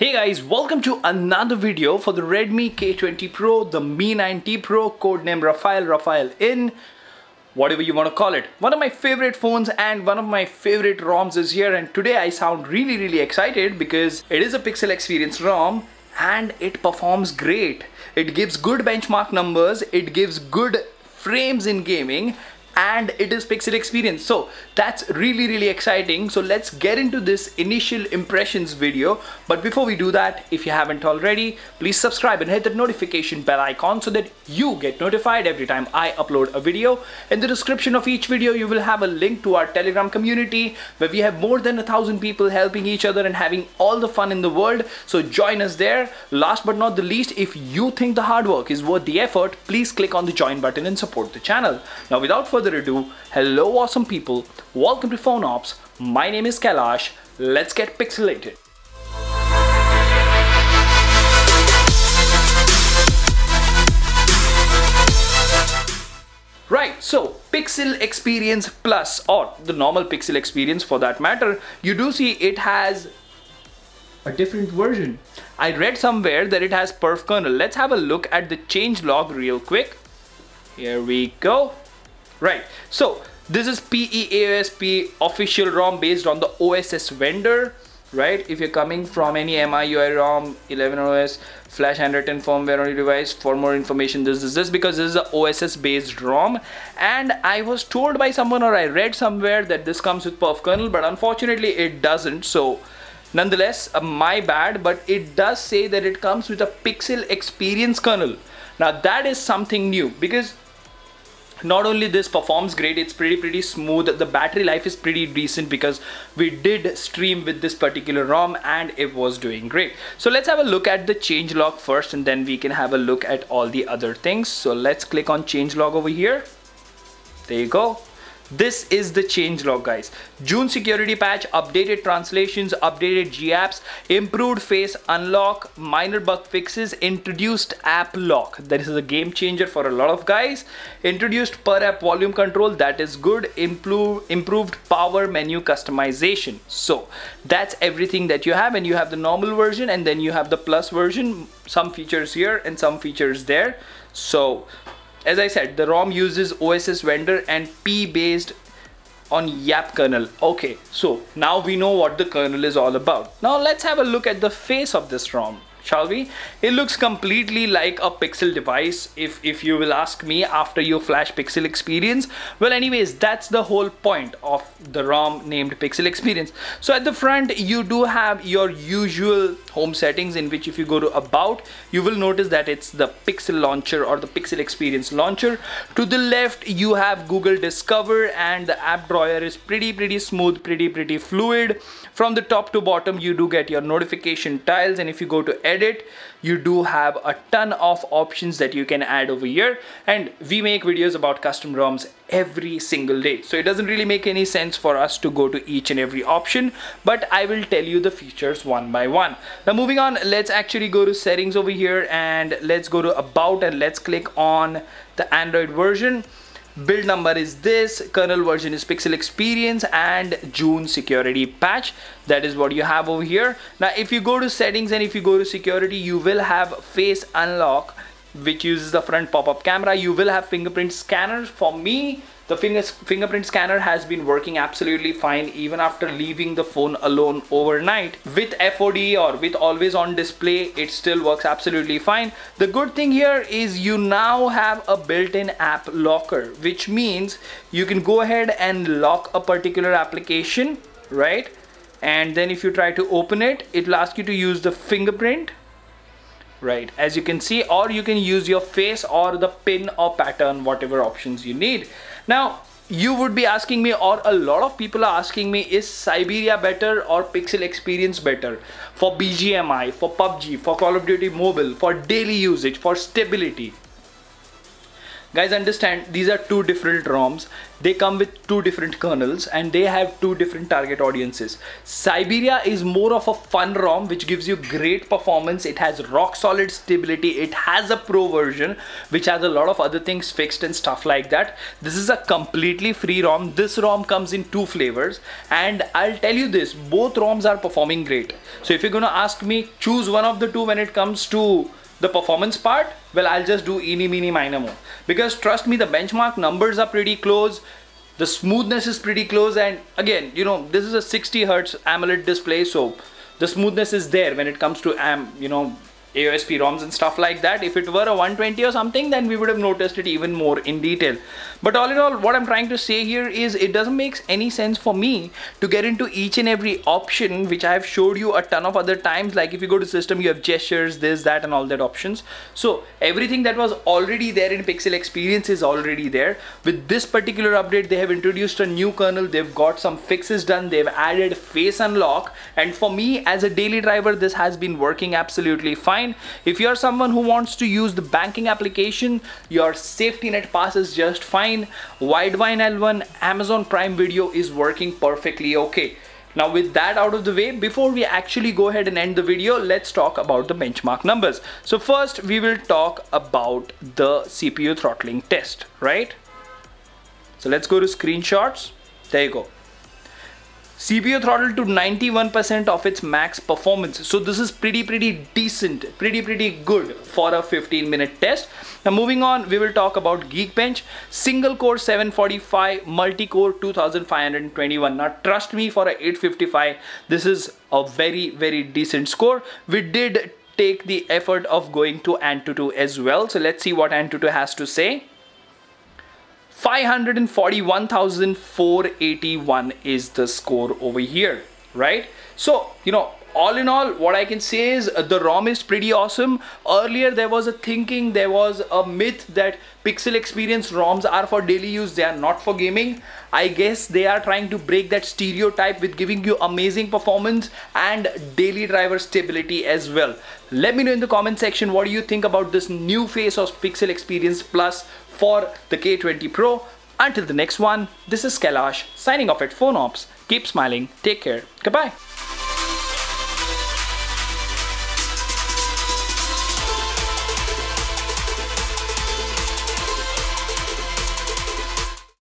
Hey guys, welcome to another video for the Redmi K20 Pro, the Mi 9T Pro, codename Raphael, Rafael in, whatever you want to call it. One of my favorite phones and one of my favorite ROMs is here and today I sound really really excited because it is a Pixel Experience ROM and it performs great. It gives good benchmark numbers, it gives good frames in gaming and it is pixel experience. So that's really really exciting. So let's get into this initial impressions video. But before we do that if you haven't already please subscribe and hit the notification bell icon so that you get notified every time I upload a video. In the description of each video you will have a link to our telegram community where we have more than a thousand people helping each other and having all the fun in the world. So join us there. Last but not the least if you think the hard work is worth the effort please click on the join button and support the channel. Now without further further ado, hello awesome people, welcome to PhoneOps, my name is Kailash, let's get pixelated. Right, so Pixel Experience Plus or the normal Pixel Experience for that matter, you do see it has a different version. I read somewhere that it has perf kernel. Let's have a look at the change log real quick. Here we go. Right, so this is PEASP official ROM based on the OSS vendor right? If you're coming from any MIUI ROM 11 OS flash handwritten firmware on your device for more information this is this because this is a OSS based ROM. And I was told by someone or I read somewhere that this comes with perf kernel but unfortunately it doesn't. So nonetheless uh, my bad but it does say that it comes with a pixel experience kernel. Now that is something new because not only this performs great it's pretty pretty smooth. The battery life is pretty decent because we did stream with this particular ROM and it was doing great. So let's have a look at the change log first and then we can have a look at all the other things. So let's click on change log over here. There you go this is the change log guys. June security patch, updated translations, updated GApps, improved face unlock, minor bug fixes, introduced app lock. That is a game changer for a lot of guys. Introduced per app volume control, that is good. Improve, improved power menu customization. So that's everything that you have and you have the normal version and then you have the plus version. Some features here and some features there. So as I said, the ROM uses OSS vendor and P based on YAP kernel. Okay, so now we know what the kernel is all about. Now let's have a look at the face of this ROM shall we? It looks completely like a Pixel device if, if you will ask me after your Flash Pixel experience. Well anyways, that's the whole point of the ROM named Pixel Experience. So at the front, you do have your usual home settings in which if you go to about, you will notice that it's the Pixel launcher or the Pixel Experience launcher. To the left, you have Google Discover and the app drawer is pretty, pretty smooth, pretty, pretty fluid. From the top to bottom, you do get your notification tiles and if you go to edit you do have a ton of options that you can add over here. And we make videos about custom ROMs every single day. So it doesn't really make any sense for us to go to each and every option. But I will tell you the features one by one. Now moving on let's actually go to settings over here. And let's go to about and let's click on the Android version build number is this kernel version is pixel experience and june security patch. That is what you have over here. Now if you go to settings and if you go to security you will have face unlock which uses the front pop-up camera. You will have fingerprint scanner for me the fingerprint scanner has been working absolutely fine even after leaving the phone alone overnight. With FOD or with always on display, it still works absolutely fine. The good thing here is you now have a built-in app locker, which means you can go ahead and lock a particular application, right? And then if you try to open it, it'll ask you to use the fingerprint right as you can see or you can use your face or the pin or pattern whatever options you need now, you would be asking me or a lot of people are asking me is Syberia better or Pixel Experience better for BGMI, for PUBG, for Call of Duty Mobile, for daily usage, for stability. Guys understand these are two different ROMs. They come with two different kernels and they have two different target audiences. Syberia is more of a fun ROM which gives you great performance. It has rock solid stability. It has a pro version which has a lot of other things fixed and stuff like that. This is a completely free ROM. This ROM comes in two flavors. And I'll tell you this both ROMs are performing great. So if you're gonna ask me choose one of the two when it comes to the performance part, well, I'll just do eeny, meeny, miny, mo. Because trust me, the benchmark numbers are pretty close. The smoothness is pretty close. And again, you know, this is a 60 Hertz AMOLED display. So the smoothness is there when it comes to AM, you know, AOSP ROMs and stuff like that. If it were a 120 or something, then we would have noticed it even more in detail. But all in all, what I'm trying to say here is it doesn't make any sense for me to get into each and every option, which I have showed you a ton of other times. Like if you go to system, you have gestures, this, that, and all that options. So everything that was already there in Pixel Experience is already there. With this particular update, they have introduced a new kernel. They've got some fixes done. They've added face unlock. And for me, as a daily driver, this has been working absolutely fine If you're someone who wants to use the banking application, your safety net pass is just fine. Widevine L1 Amazon Prime Video is working perfectly okay. Now with that out of the way, before we actually go ahead and end the video, let's talk about the benchmark numbers. So first we will talk about the CPU throttling test, right? So let's go to screenshots. There you go. CPU throttled to 91% of its max performance. So this is pretty, pretty decent, pretty, pretty good for a 15 minute test. Now moving on, we will talk about Geekbench. Single core 745, multi-core 2521. Now trust me for a 855, this is a very, very decent score. We did take the effort of going to Antutu as well. So let's see what Antutu has to say. 541,481 is the score over here, right? So, you know, all in all, what I can say is uh, the ROM is pretty awesome. Earlier, there was a thinking, there was a myth that Pixel Experience ROMs are for daily use, they are not for gaming. I guess they are trying to break that stereotype with giving you amazing performance and daily driver stability as well. Let me know in the comment section what do you think about this new face of Pixel Experience Plus for the K20 Pro. Until the next one, this is Kailash signing off at PhoneOps. Keep smiling, take care, goodbye.